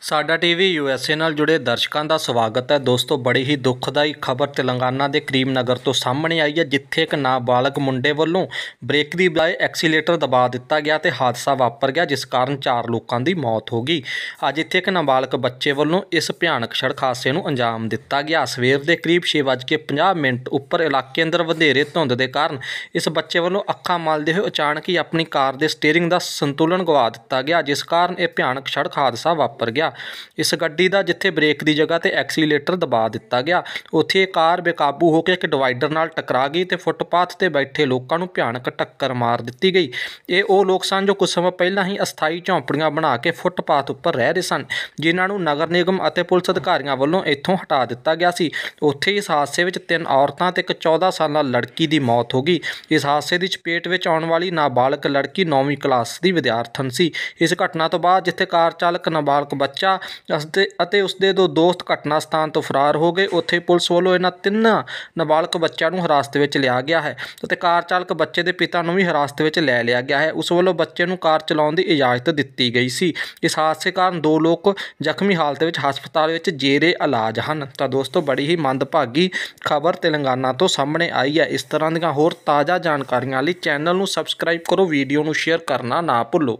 ਸਾਡਾ TV USA ਨਾਲ ਜੁੜੇ ਦਰਸ਼ਕਾਂ ਦਾ ਸਵਾਗਤ ਹੈ। ਦੋਸਤੋ, ਬੜੀ ਹੀ ਦੁਖਦਾਈ ਖਬਰ ਤੇਲੰਗਾਨਾ ਦੇ ਕਰੀਮ ਨਗਰ ਤੋਂ ਸਾਹਮਣੇ ਆਈ ਹੈ, ਜਿੱਥੇ ਇੱਕ ਨਾਬਾਲਗ ਮੁੰਡੇ ਵੱਲੋਂ ਬ੍ਰੇਕ ਦੀ ਬਜਾਏ ਐਕਸੀਲੇਟਰ ਦਬਾ ਦਿੱਤਾ ਗਿਆ ਤੇ ਹਾਦਸਾ ਵਾਪਰ ਗਿਆ, ਜਿਸ ਕਾਰਨ ਚਾਰ ਲੋਕਾਂ ਦੀ ਮੌਤ ਹੋ ਗਈ। ਅੱਜ ਇੱਥੇ ਇੱਕ ਨਾਬਾਲਗ ਬੱਚੇ ਵੱਲੋਂ ਇਸ ਭਿਆਨਕ ਸੜਕ ਹਾਦਸੇ ਨੂੰ ਅੰਜਾਮ ਦਿੱਤਾ ਗਿਆ। ਸਵੇਰ ਦੇ ਕਰੀਬ 6:50 ਮਿੰਟ ਉੱਪਰ ਇਲਾਕੇ ਅੰਦਰ ਵਧੇਰੇ ਧੁੰਦ ਦੇ ਕਾਰਨ ਇਸ ਬੱਚੇ ਵੱਲੋਂ ਅੱਖਾਂ ਮਲਦੇ ਹੋਏ ਅਚਾਨਕ ਹੀ ਆਪਣੀ ਕਾਰ ਦੇ ਸਟੀਅਰਿੰਗ ਦਾ ਸੰਤੁਲਨ ਗਵਾ ਦਿੱਤਾ ਗਿਆ, ਜਿਸ ਕਾਰਨ ਇਹ ਭਿਆਨਕ ਸੜਕ ਹਾਦਸਾ ਵਾਪਰ ਗਿਆ। ਇਸ ਗੱਡੀ ਦਾ ਜਿੱਥੇ ਬ੍ਰੇਕ ਦੀ ਜਗ੍ਹਾ ਤੇ ਐਕਸੀਲੇਟਰ ਦਬਾ ਦਿੱਤਾ ਗਿਆ। ਉੱਥੇ ਇਹ ਕਾਰ ਬੇਕਾਬੂ ਹੋ ਕੇ ਇੱਕ ਡਿਵਾਈਡਰ ਨਾਲ ਟਕਰਾ ਗਈ ਤੇ ਫੁੱਟਪਾਥ ਤੇ ਬੈਠੇ ਲੋਕਾਂ ਨੂੰ ਭਿਆਨਕ ਟੱਕਰ ਮਾਰ ਦਿੱਤੀ ਗਈ। ਇਹ ਉਹ ਲੋਕ ਸਨ ਜੋ ਕੁਝ ਸਮਾਂ ਪਹਿਲਾਂ ਹੀ ਅਸਥਾਈ ਝੌਂਪੜੀਆਂ ਬਣਾ ਕੇ ਫੁੱਟਪਾਥ ਉੱਪਰ ਰਹਿ ਰਹੇ ਸਨ, ਜਿਨ੍ਹਾਂ ਨੂੰ ਨਗਰ ਨਿਗਮ ਅਤੇ ਪੁਲਿਸ ਅਧਿਕਾਰੀਆਂ ਵੱਲੋਂ ਇੱਥੋਂ ਹਟਾ ਦਿੱਤਾ ਗਿਆ ਸੀ। ਉੱਥੇ ਇਸ ਹਾਦਸੇ ਵਿੱਚ ਤਿੰਨ ਔਰਤਾਂ ਤੇ ਇੱਕ 14 ਸਾਲਾ ਲੜਕੀ ਦੀ ਮੌਤ ਹੋ ਗਈ। ਇਸ ਹਾਦਸੇ ਦੀ ਚਪੇਟ ਵਿੱਚ ਆਉਣ ਵਾਲੀ ਨਾਬਾਲਗ ਲੜਕੀ 9ਵੀਂ ਕਲਾਸ ਦੀ ਵਿਦਿਆਰਥਣ ਸੀ। ਇਸ ਘਟਨਾ ਤੋਂ ਬਾਅਦ ਜਿੱਥੇ ਕਾਰ ਚਾਲਕ ਨਾਬਾਲਗ ਬੱਚਾ ਉਸਦੇ ਅਤੇ ਉਸਦੇ ਦੋ ਦੋਸਤ ਘਟਨਾ ਸਥਾਨ ਤੋਂ ਫਰਾਰ ਹੋ ਗਏ। ਉੱਥੇ ਪੁਲਿਸ ਵੱਲੋਂ ਇਹਨਾਂ ਤਿੰਨਾਂ ਨਾਬਾਲਗ ਬੱਚਿਆਂ ਨੂੰ ਹਿਰਾਸਤ ਵਿੱਚ ਲਿਆ ਗਿਆ ਹੈ ਅਤੇ ਕਾਰ ਚਾਲਕ ਬੱਚੇ ਦੇ ਪਿਤਾ ਨੂੰ ਵੀ ਹਿਰਾਸਤ ਵਿੱਚ ਲੈ ਲਿਆ ਗਿਆ ਹੈ। ਉਸ ਵੱਲੋਂ ਬੱਚੇ ਨੂੰ ਕਾਰ ਚਲਾਉਣ ਦੀ ਇਜਾਜ਼ਤ ਦਿੱਤੀ ਗਈ ਸੀ। ਇਸ ਹਾਦਸੇ ਕਾਰਨ ਦੋ ਲੋਕ ਜ਼ਖਮੀ ਹਾਲਤ ਵਿੱਚ ਹਸਪਤਾਲ ਵਿੱਚ ਜੇਰੇ ਇਲਾਜ ਹਨ। ਤਾਂ ਦੋਸਤੋ, ਬੜੀ ਹੀ ਮੰਦਭਾਗੀ ਖਬਰ ਤੇਲੰਗਾਨਾ ਤੋਂ ਸਾਹਮਣੇ ਆਈ ਹੈ। ਇਸ ਤਰ੍ਹਾਂ ਦੀਆਂ ਹੋਰ ਤਾਜ਼ਾ ਜਾਣਕਾਰੀਆਂ ਲਈ ਚੈਨਲ ਨੂੰ ਸਬਸਕ੍ਰਾਈਬ ਕਰੋ, ਵੀਡੀਓ ਨੂੰ ਸ਼ੇਅਰ ਕਰਨਾ ਨਾ ਭੁੱਲੋ।